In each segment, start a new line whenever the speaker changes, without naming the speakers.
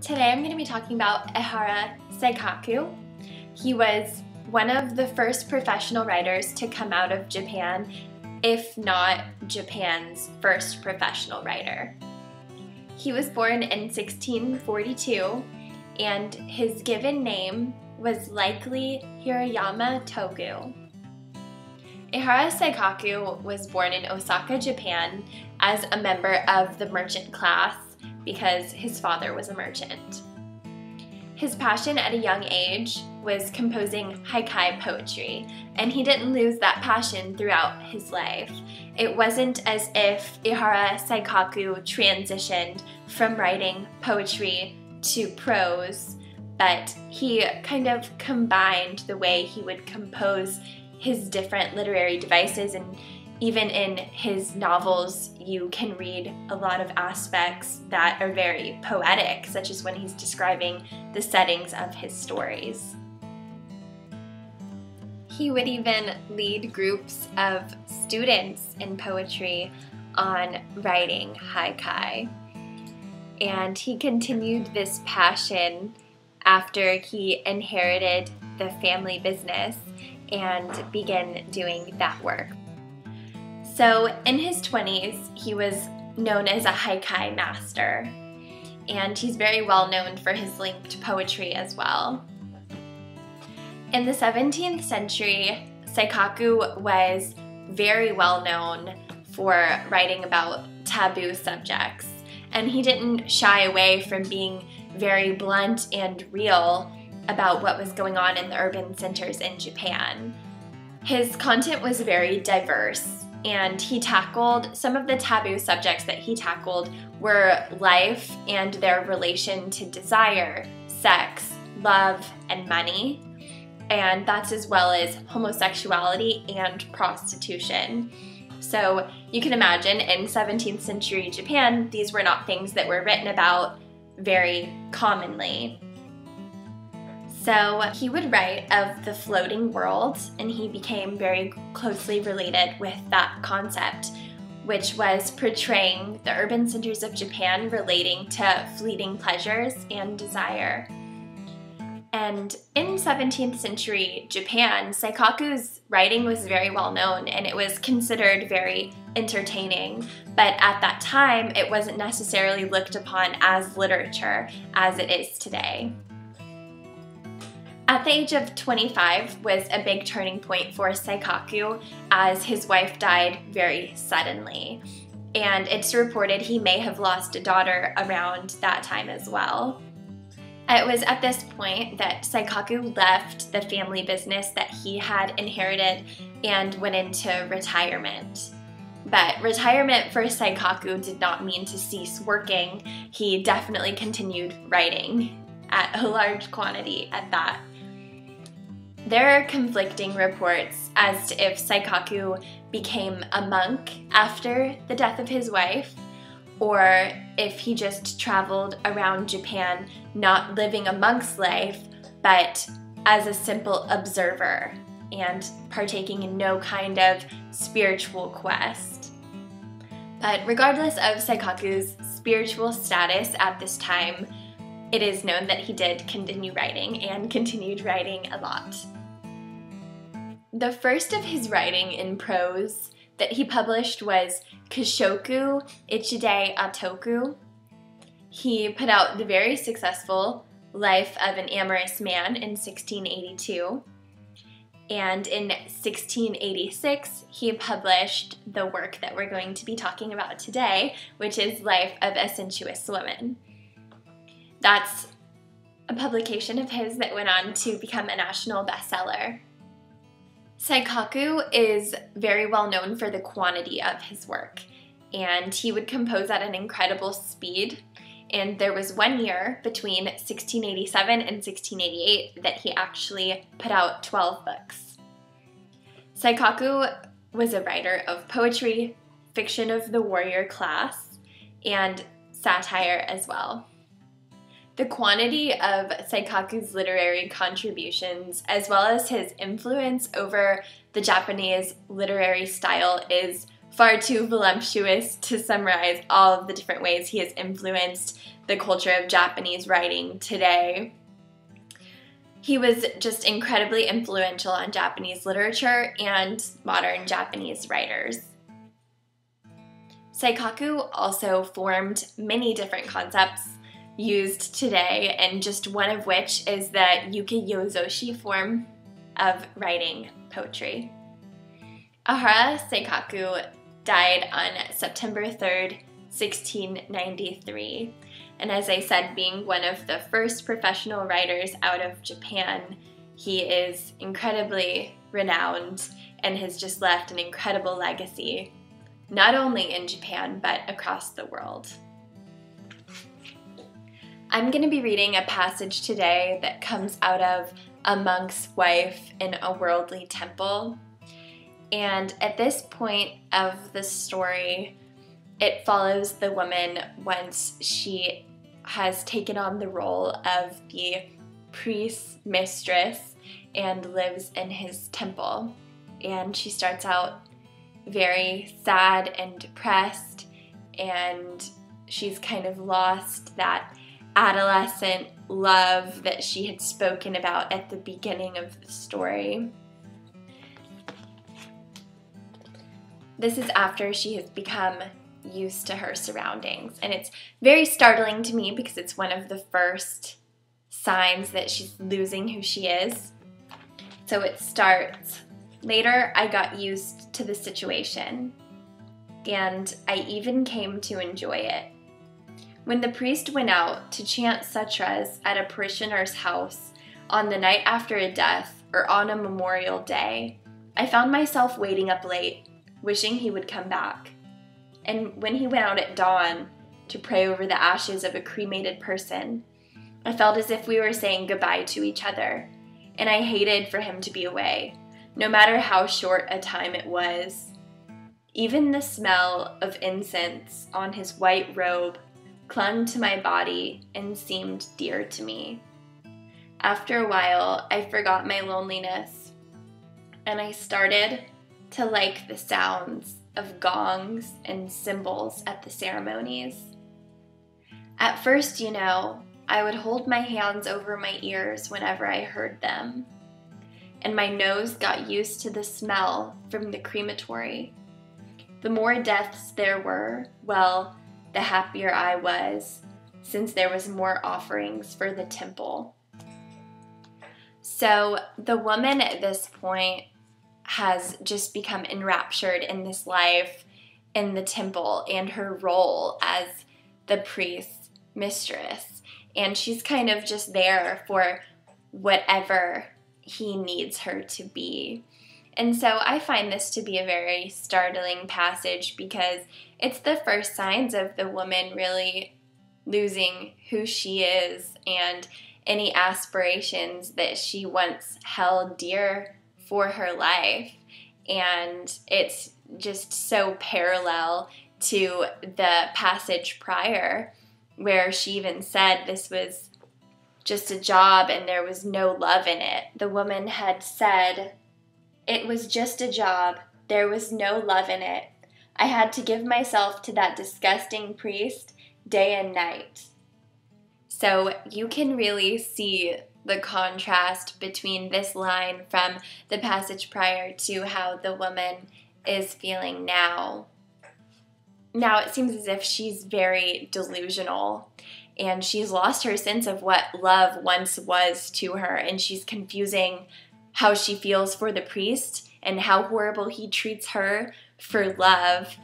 Today I'm going to be talking about Ihara Saikaku. He was one of the first professional writers to come out of Japan, if not Japan's first professional writer. He was born in 1642 and his given name was likely Hirayama Togo. Ihara Saikaku was born in Osaka, Japan as a member of the merchant class because his father was a merchant. His passion at a young age was composing haikai poetry, and he didn't lose that passion throughout his life. It wasn't as if Ihara Saikaku transitioned from writing poetry to prose, but he kind of combined the way he would compose his different literary devices and even in his novels, you can read a lot of aspects that are very poetic, such as when he's describing the settings of his stories. He would even lead groups of students in poetry on writing haikai. And he continued this passion after he inherited the family business and began doing that work. So in his 20s, he was known as a haikai master, and he's very well known for his linked poetry as well. In the 17th century, Saikaku was very well known for writing about taboo subjects, and he didn't shy away from being very blunt and real about what was going on in the urban centers in Japan. His content was very diverse and he tackled some of the taboo subjects that he tackled were life and their relation to desire, sex, love, and money. And that's as well as homosexuality and prostitution. So you can imagine in 17th century Japan, these were not things that were written about very commonly. So he would write of the floating world, and he became very closely related with that concept, which was portraying the urban centers of Japan relating to fleeting pleasures and desire. And in 17th century Japan, Saikaku's writing was very well known and it was considered very entertaining. But at that time, it wasn't necessarily looked upon as literature as it is today. At the age of 25 was a big turning point for Saikaku as his wife died very suddenly. And it's reported he may have lost a daughter around that time as well. It was at this point that Saikaku left the family business that he had inherited and went into retirement. But retirement for Saikaku did not mean to cease working. He definitely continued writing at a large quantity at that. There are conflicting reports as to if Saikaku became a monk after the death of his wife, or if he just traveled around Japan not living a monk's life, but as a simple observer and partaking in no kind of spiritual quest. But regardless of Saikaku's spiritual status at this time, it is known that he did continue writing and continued writing a lot. The first of his writing in prose that he published was Kishoku Ichide Atoku. He put out the very successful Life of an Amorous Man in 1682. And in 1686, he published the work that we're going to be talking about today, which is Life of a Sensuous Woman. That's a publication of his that went on to become a national bestseller. Saikaku is very well known for the quantity of his work, and he would compose at an incredible speed. And there was one year between 1687 and 1688 that he actually put out 12 books. Saikaku was a writer of poetry, fiction of the warrior class, and satire as well. The quantity of Saikaku's literary contributions, as well as his influence over the Japanese literary style, is far too voluptuous to summarize all of the different ways he has influenced the culture of Japanese writing today. He was just incredibly influential on Japanese literature and modern Japanese writers. Saikaku also formed many different concepts used today, and just one of which is the ukiyozoshi form of writing poetry. Ihara Saikaku died on September 3rd, 1693. And as I said, being one of the first professional writers out of Japan, he is incredibly renowned and has just left an incredible legacy, not only in Japan, but across the world. I'm going to be reading a passage today that comes out of A Monk's Wife in a Worldly Temple. And at this point of the story, it follows the woman once she has taken on the role of the priest's mistress and lives in his temple. And she starts out very sad and depressed, and she's kind of lost that adolescent love that she had spoken about at the beginning of the story. This is after she has become used to her surroundings. And it's very startling to me because it's one of the first signs that she's losing who she is. So it starts later, I got used to the situation, and I even came to enjoy it. When the priest went out to chant sutras at a parishioner's house on the night after a death or on a memorial day, I found myself waiting up late, wishing he would come back. And when he went out at dawn to pray over the ashes of a cremated person, I felt as if we were saying goodbye to each other, and I hated for him to be away, no matter how short a time it was. Even the smell of incense on his white robe clung to my body and seemed dear to me. After a while, I forgot my loneliness, and I started to like the sounds of gongs and cymbals at the ceremonies. At first, you know, I would hold my hands over my ears whenever I heard them, and my nose got used to the smell from the crematory. The more deaths there were, well, the happier I was, since there was more offerings for the temple. So the woman at this point has just become enraptured in this life in the temple and her role as the priest's mistress. And she's kind of just there for whatever he needs her to be. And so I find this to be a very startling passage because it's the first signs of the woman really losing who she is and any aspirations that she once held dear for her life. And it's just so parallel to the passage prior, where she even said this was just a job and there was no love in it. The woman had said, It was just a job, there was no love in it. I had to give myself to that disgusting priest day and night. So you can really see the contrast between this line from the passage prior to how the woman is feeling now. Now it seems as if she's very delusional and she's lost her sense of what love once was to her, and she's confusing how she feels for the priest and how horrible he treats her for love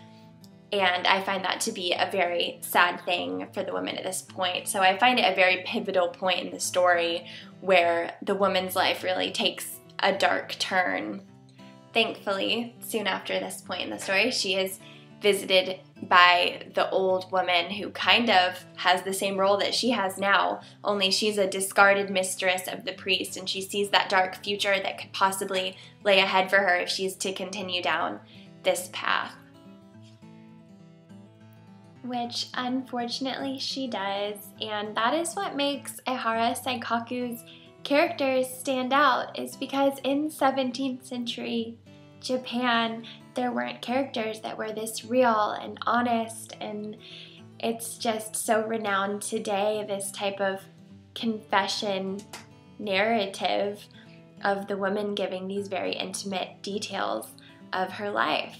and I find that to be a very sad thing for the woman at this point. So I find it a very pivotal point in the story where the woman's life really takes a dark turn. Thankfully, soon after this point in the story, she is visited by the old woman who kind of has the same role that she has now, only she's a discarded mistress of the priest and she sees that dark future that could possibly lay ahead for her if she's to continue down this path. Which unfortunately she does, and that is what makes Ihara Saikaku's characters stand out is because in 17th century Japan there weren't characters that were this real and honest and it's just so renowned today this type of confession narrative of the woman giving these very intimate details of her life